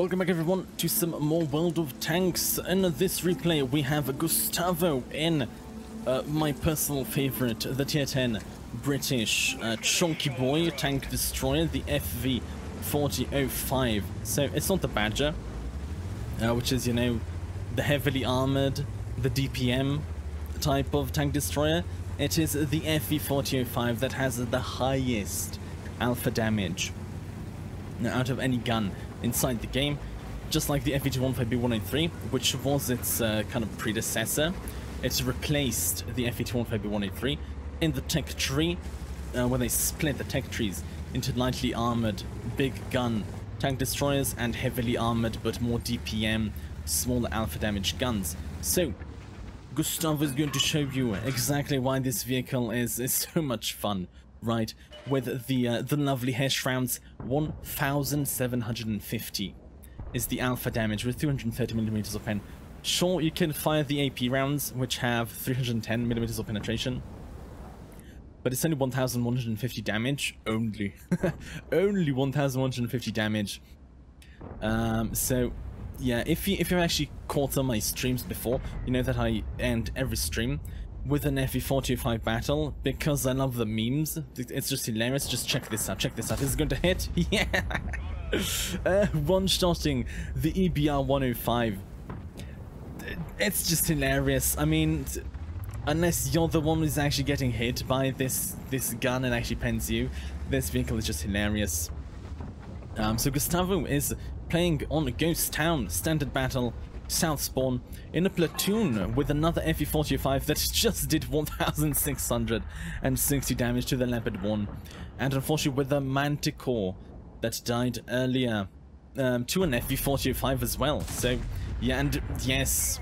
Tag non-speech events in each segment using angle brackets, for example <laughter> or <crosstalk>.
Welcome back everyone to some more World of Tanks. In this replay we have Gustavo in uh, my personal favorite, the tier 10 British uh, chunky boy tank destroyer, the FV-4005. So it's not the Badger, uh, which is, you know, the heavily armored, the DPM type of tank destroyer. It is the FV-4005 that has the highest alpha damage out of any gun inside the game, just like the FV215B183, which was its uh, kind of predecessor. It's replaced the FV215B183 in the tech tree, uh, when they split the tech trees into lightly armored big gun tank destroyers and heavily armored but more DPM smaller alpha damage guns. So, Gustav is going to show you exactly why this vehicle is, is <laughs> so much fun, right? With the uh, the lovely Hesh rounds, 1,750 is the alpha damage with 230 millimeters of pen. Sure, you can fire the AP rounds, which have 310 millimeters of penetration, but it's only 1,150 damage. Only. <laughs> only 1,150 damage. Um, so, yeah, if, you, if you've actually caught on my streams before, you know that I end every stream with an FV-45 battle because I love the memes. It's just hilarious. Just check this out. Check this out. Is it going to hit? <laughs> Yeah! uh, One-shotting the EBR-105. It's just hilarious. I mean, unless you're the one who's actually getting hit by this this gun and actually pens you, this vehicle is just hilarious. Um, so Gustavo is playing on Ghost Town Standard Battle South Spawn in a platoon with another FV-45 that just did 1660 damage to the Leopard 1 and unfortunately with a Manticore that died earlier um, to an FV-45 as well. So yeah, and yes,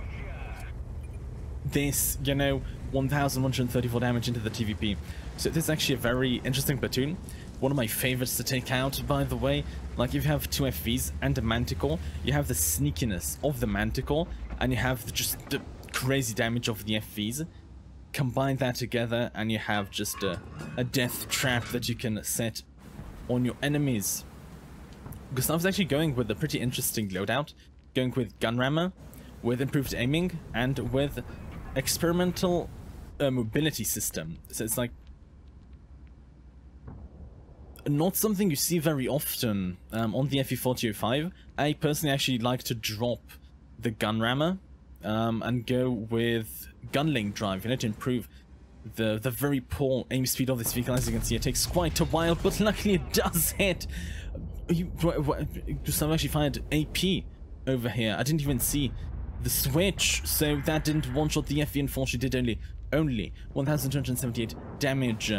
this, you know, 1134 damage into the TVP. So this is actually a very interesting platoon. One of my favorites to take out, by the way. Like, if you have two FVs and a Manticore, you have the sneakiness of the Manticore, and you have just the crazy damage of the FVs. Combine that together, and you have just a, a death trap that you can set on your enemies. Gustavo's actually going with a pretty interesting loadout, going with gun rammer, with improved aiming, and with experimental uh, mobility system. So it's like not something you see very often um, on the FV-4005. I personally actually like to drop the gun rammer um, and go with gun laying drive, you know, to improve the the very poor aim speed of this vehicle. As you can see, it takes quite a while, but <laughs> luckily it does hit. You, Gustavo actually fired AP over here. I didn't even see the switch, so that didn't one-shot the FV, unfortunately did only, only 1,278 damage.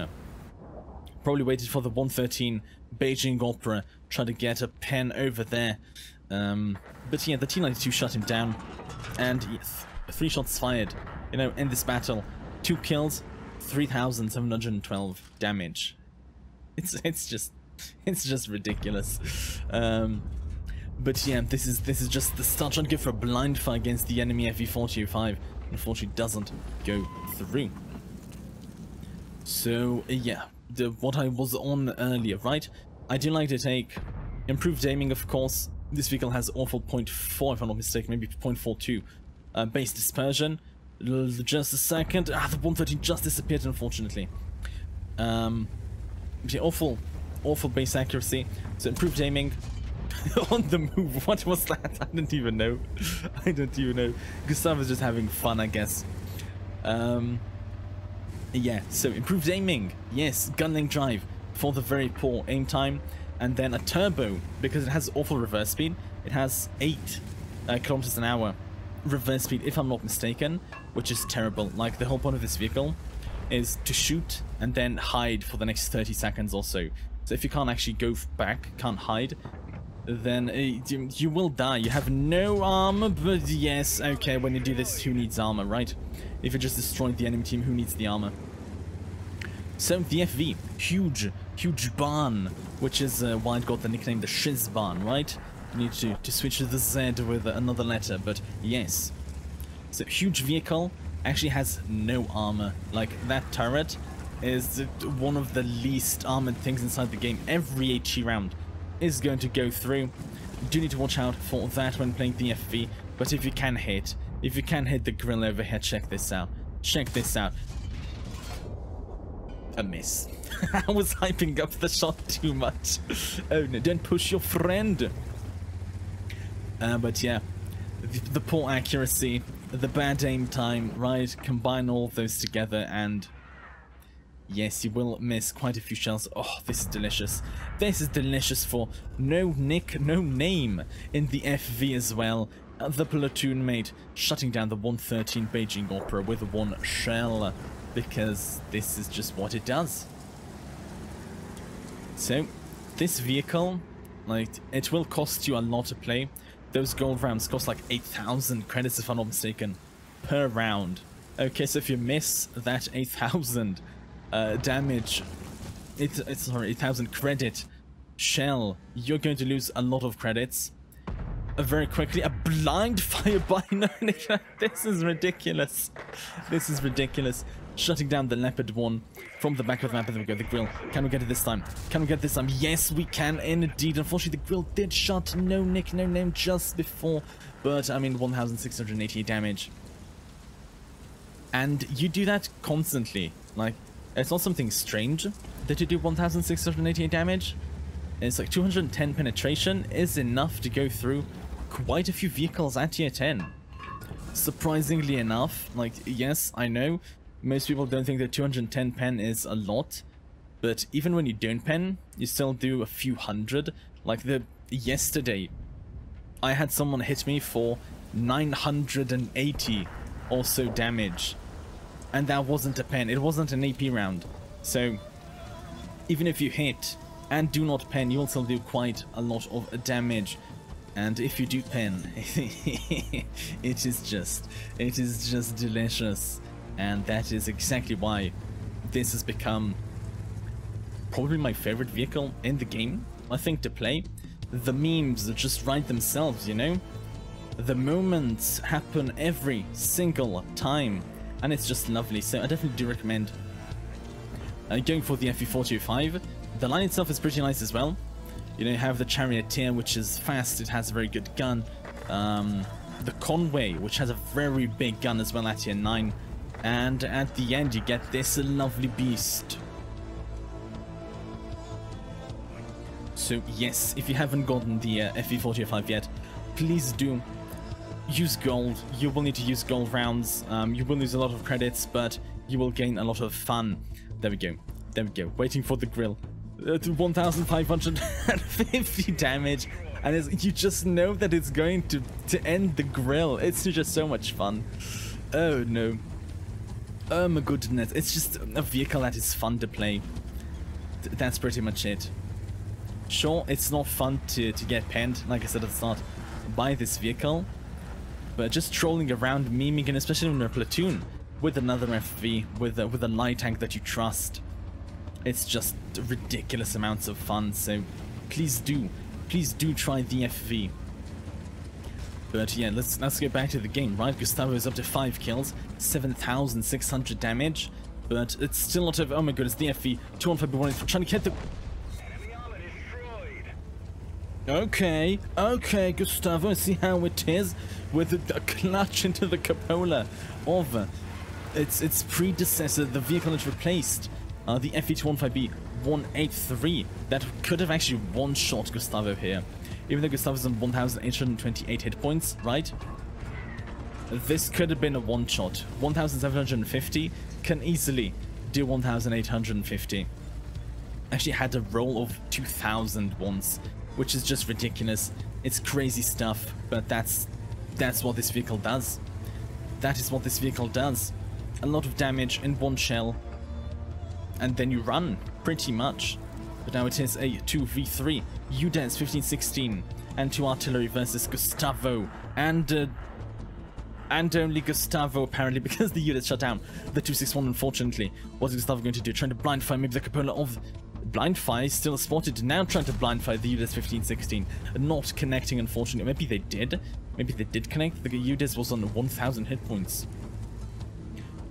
Probably waited for the 113 Beijing Opera, try to get a pen over there. Um, but yeah, the T-92 shut him down, and yes, three shots fired, you know, in this battle. Two kills, 3,712 damage. It's, it's just, it's just ridiculous. Um, but yeah, this is this is just the start to go for a blind fire against the enemy FV-4005. Unfortunately, doesn't go through. So yeah, the, what I was on earlier, right? I do like to take improved aiming, of course. This vehicle has awful 0.4, if I'm not mistaken, maybe 0.42 uh, base dispersion. Just a second. Ah, the 113 just disappeared, unfortunately. Um, yeah, awful, awful base accuracy. So improved aiming, <laughs> on the move. What was that? I don't even know. <laughs> I don't even know. Gustavo's just having fun, I guess. Um, yeah, so improved aiming. Yes, gun laying drive for the very poor aim time. And then a turbo, because it has awful reverse speed. It has 8 uh, kilometers an hour reverse speed, if I'm not mistaken, which is terrible. Like, the whole point of this vehicle is to shoot and then hide for the next 30 seconds or so. So if you can't actually go back, can't hide, then uh, you will die. You have no armor, but yes, okay, when you do this, who needs armor, right? If you just destroyed the enemy team, who needs the armor? So, the FV, huge, huge barn, which is uh, why it got the nickname the Shiz barn, right? You need to, to switch the Z with another letter, but yes. So, huge vehicle, actually has no armor. Like, that turret is one of the least armored things inside the game. Every HE round is going to go through. You do need to watch out for that when playing the FV, but if you can hit, if you can hit the grill over here, check this out. Check this out. Miss. <laughs> I was hyping up the shot too much. Oh no, don't push your friend. Uh, but yeah, the, the poor accuracy, the bad aim time, right? Combine all those together and Yes, you will miss quite a few shells. Oh, this is delicious. This is delicious for no nick, no name in the FV as well. Uh, the platoon mate shutting down the 113 Beijing Opera with one shell because this is just what it does. So, this vehicle, like, it will cost you a lot to play. Those gold rounds cost like 8,000 credits if I'm not mistaken per round. Okay, so if you miss that 8,000 uh, damage, it's, it's sorry, 8,000 credit shell, you're going to lose a lot of credits. Uh, very quickly, a blind <laughs> fire by <laughs> no, this is ridiculous. This is ridiculous. Shutting down the leopard one from the back of the map. There we go the grill. Can we get it this time? Can we get this time? Yes, we can indeed. Unfortunately, the grill did shut. No nick, no name just before. But, I mean, 1,680 damage. And you do that constantly. Like, it's not something strange that you do 1688 damage. It's like 210 penetration is enough to go through quite a few vehicles at tier 10. Surprisingly enough, like, yes, I know, most people don't think that 210 pen is a lot, but even when you don't pen, you still do a few hundred. Like the yesterday, I had someone hit me for 980 or so damage and that wasn't a pen, it wasn't an AP round. So, even if you hit and do not pen, you'll still do quite a lot of damage. And if you do pen, <laughs> it is just, it is just delicious. And that is exactly why this has become probably my favorite vehicle in the game, I think, to play. The memes just write themselves, you know? The moments happen every single time and it's just lovely. So I definitely do recommend uh, going for the FV425. The line itself is pretty nice as well. You know, you have the Charioteer, which is fast, it has a very good gun. Um, the Conway, which has a very big gun as well at tier 9. And at the end, you get this lovely beast. So yes, if you haven't gotten the uh, FV425 yet, please do use gold. You will need to use gold rounds. Um, you will lose a lot of credits, but you will gain a lot of fun. There we go. There we go. Waiting for the grill. Uh, 1,550 <laughs> damage. And you just know that it's going to, to end the grill. It's just so much fun. Oh, no. Oh, my goodness. It's just a vehicle that is fun to play. Th that's pretty much it. Sure, it's not fun to, to get penned, like I said at the start, by this vehicle but just trolling around, memeing, and especially you're a platoon with another FV, with a, with a light tank that you trust, it's just ridiculous amounts of fun. So please do, please do try the FV. But yeah, let's let's get back to the game, right? Gustavo is up to 5 kills, 7,600 damage, but it's still not over. Oh my goodness, the FV, 215 trying to get the Okay, okay, Gustavo, see how it is with a clutch into the cupola of its its predecessor, the vehicle it replaced, uh, the FV215B 183, that could have actually one-shot Gustavo here. Even though Gustavo's on 1,828 hit points, right? This could have been a one-shot. 1,750 can easily do 1,850. Actually had a roll of 2,000 once which is just ridiculous. It's crazy stuff, but that's that's what this vehicle does. That is what this vehicle does. A lot of damage in one shell, and then you run, pretty much. But now it is a 2v3, UDES 1516, and two artillery versus Gustavo, and uh, and only Gustavo apparently <laughs> because the UDES shut down. The 261 unfortunately. What is Gustavo going to do? Trying to blind fire maybe the cupola of Blind Fire still spotted, now trying to blind fire the UDES 1516, not connecting unfortunately. Maybe they did. Maybe they did connect. The UDES was on 1000 hit points.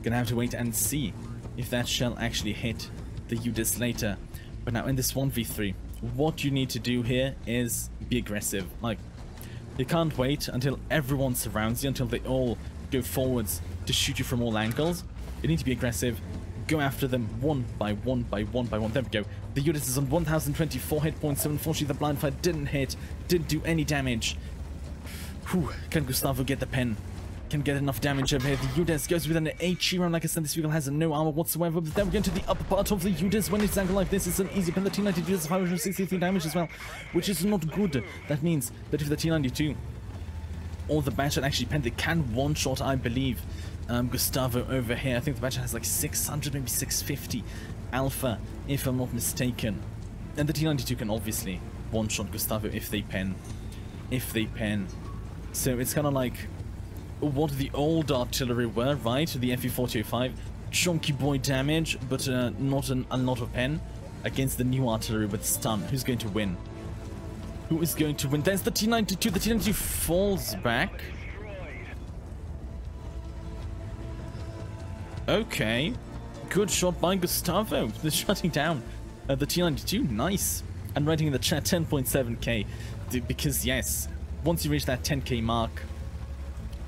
Gonna have to wait and see if that shell actually hit the UDES later. But now in this 1v3, what you need to do here is be aggressive. Like, you can't wait until everyone surrounds you, until they all go forwards to shoot you from all angles. You need to be aggressive, go after them one by one by one by one. There we go. The UDES is on 1024 hit points, so unfortunately the blind fire didn't hit, didn't do any damage. Whew, can Gustavo get the pen? Can get enough damage over here. The Udes goes with an HE round. Like I said, this vehicle has no armor whatsoever. But then we get into the upper part of the Udes. When it's angled like this, it's an easy pen. The T92 does 563 damage as well, which is not good. That means that if the T92 or the Batchat actually pen, they can one-shot, I believe, um, Gustavo over here. I think the Batchat has like 600, maybe 650 alpha, if I'm not mistaken. And the T92 can obviously one-shot Gustavo if they pen. If they pen. So it's kind of like what the old artillery were, right? The FV-4005, chunky boy damage, but uh, not an, a lot of pen against the new artillery with stun. Who's going to win? Who is going to win? There's the T-92. The T-92 falls back. Okay. Good shot by Gustavo. <laughs> The shutting down uh, the T-92. Nice. And writing in the chat 10.7k. Because yes, once you reach that 10k mark,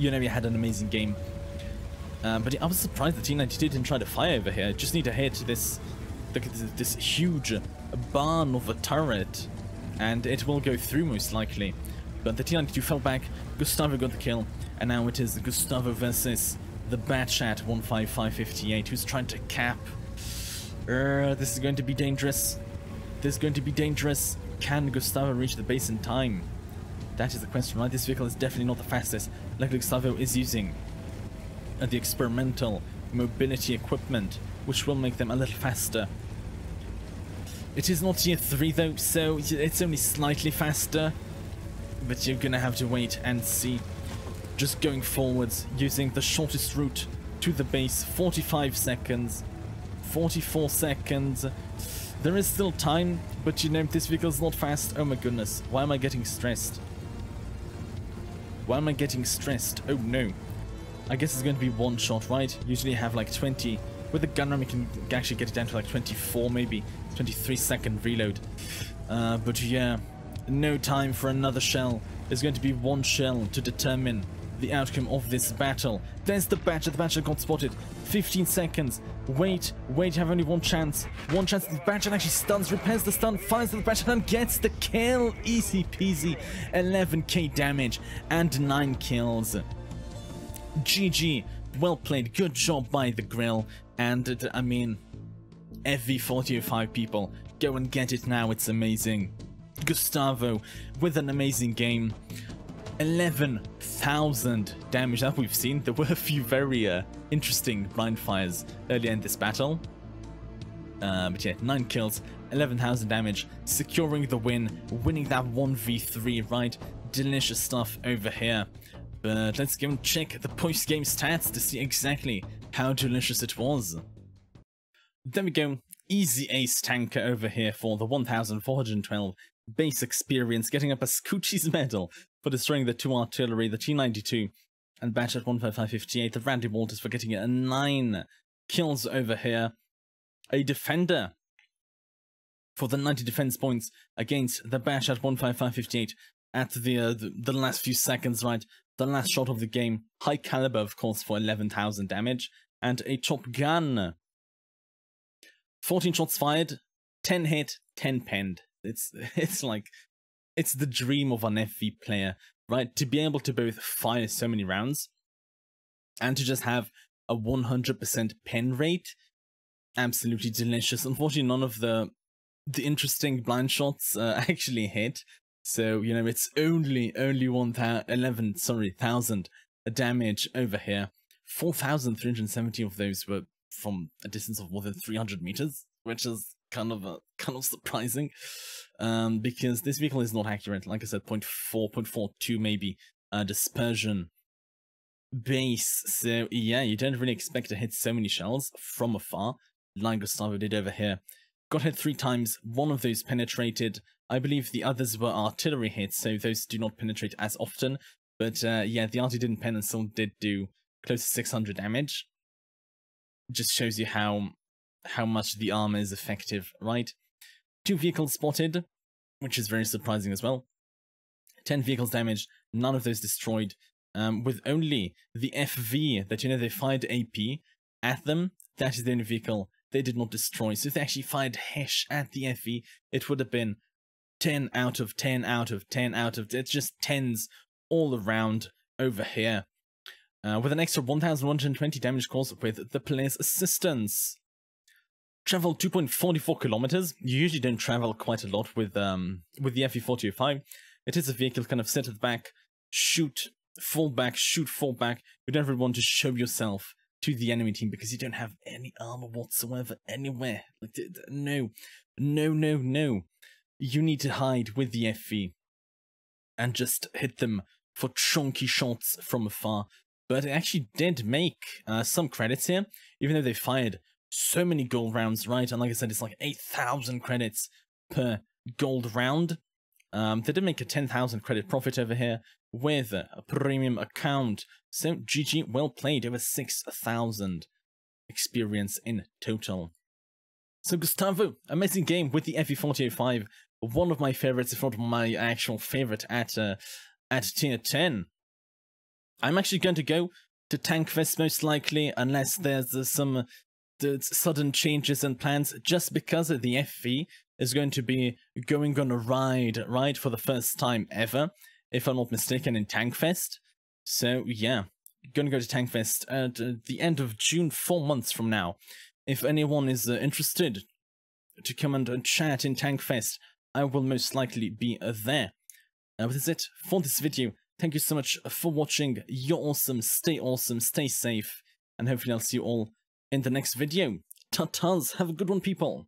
you know you had an amazing game. Uh, but I was surprised the T-92 didn't try to fire over here. Just need to hit this, this, this huge barn of a turret, and it will go through most likely. But the T-92 fell back, Gustavo got the kill, and now it is Gustavo versus the Batchat 15558, who's trying to cap. Uh, this is going to be dangerous. This is going to be dangerous. Can Gustavo reach the base in time? That is the question, right? This vehicle is definitely not the fastest. Like Gustavo is using uh, the experimental mobility equipment, which will make them a little faster. It is not tier 3 though, so it's only slightly faster. But you're gonna have to wait and see. Just going forwards, using the shortest route to the base, 45 seconds. 44 seconds. There is still time, but you know, this vehicle's not fast. Oh my goodness, why am I getting stressed? Why am I getting stressed? Oh no. I guess it's going to be one shot, right? Usually have like 20. With the gun ram, you can actually get it down to like 24, maybe 23 second reload. Uh, but yeah, no time for another shell. There's going to be one shell to determine the outcome of this battle. There's the Batchat. The Batchat got spotted. 15 seconds. Wait, wait, have only one chance. One chance. The Batchat actually stuns, repairs the stun, finds the Batchat and gets the kill. Easy peasy. 11k damage and 9 kills. GG. Well played. Good job by the grill. And, uh, I mean, FV4005 people, go and get it now. It's amazing. Gustavo with an amazing game. 11,000 damage that we've seen. There were a few very uh, interesting blind fires earlier in this battle. Uh, but yeah, 9 kills, 11,000 damage, securing the win, winning that 1v3, right? Delicious stuff over here. But let's go and check the post-game stats to see exactly how delicious it was. There we go. Easy ace tanker over here for the 1412 base experience, getting a Pascucci's medal for destroying the two artillery, the T-92 and Batchat 15558, the Radley-Walters for getting a 9 kills over here. A defender for the 90 defense points against the Batchat 15558 at the, uh, the, the last few seconds, right? The last shot of the game. High caliber, of course, for 11,000 damage. And a Top Gun. 14 shots fired, 10 hit, 10 penned. It's <laughs> it's like it's the dream of an FV player, right? To be able to both fire so many rounds and to just have a 100% pen rate, absolutely delicious. Unfortunately, none of the the interesting blind shots uh, <laughs> actually hit. So, you know, it's only, only 1,011, sorry, 1,000 damage over here. 4,370 of those were from a distance of more than 300 meters, which is kind of a, <laughs> kind of surprising um, because this vehicle is not accurate. Like I said, 0.4, 0.42 maybe uh, dispersion base. So yeah, you don't really expect to hit so many shells from afar, like Gustavo did over here. Got hit three times, one of those penetrated. I believe the others were artillery hits, so those do not penetrate as often. But uh, yeah, the arty didn't pen and still did do close to 600 damage. Just shows you how how much the armor is effective, right? Two vehicles spotted. which is very surprising as well. 10 vehicles damaged, none of those destroyed, um, with only the FV that, you know, they fired AP at them. That is the only vehicle they did not destroy. So if they actually fired Hesh at the FV, it would have been 10 out of 10 out of 10 out of... It's just 10s all around over here. Uh, with an extra 1120 damage caused with the player's assistance. Travel 2.44 kilometers. You usually don't travel quite a lot with um with the FV425. It is a vehicle kind of set at the back, shoot, fall back, shoot, fall back. You don't really want to show yourself to the enemy team because you don't have any armor whatsoever anywhere. Like, no, no, no, no. You need to hide with the FV and just hit them for chunky shots from afar. But it actually did make uh, some credits here, even though they fired so many gold rounds, right? And like I said, it's like 8,000 credits per gold round. Um, they did make a 10,000 credit profit over here with a premium account. So GG, well played, over 6,000 experience in total. So Gustavo, amazing game with the FV4005. One of my favorites, if not my actual favorite at uh, at tier 10. I'm actually going to go to Tankfest most likely, unless there's uh, some the sudden changes in plans just because the FV is going to be going on a ride, right, for the first time ever, if I'm not mistaken, in Tankfest. So, yeah, gonna go to Tankfest at uh, the end of June, four months from now. If anyone is uh, interested to come and uh, chat in Tankfest, I will most likely be uh, there. Uh, but that's it for this video. Thank you so much for watching. You're awesome. Stay awesome. Stay safe. And hopefully I'll see you all in the next video. Ta-tas, have a good one people!